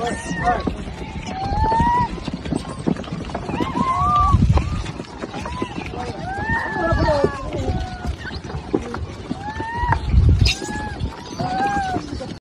Let's go.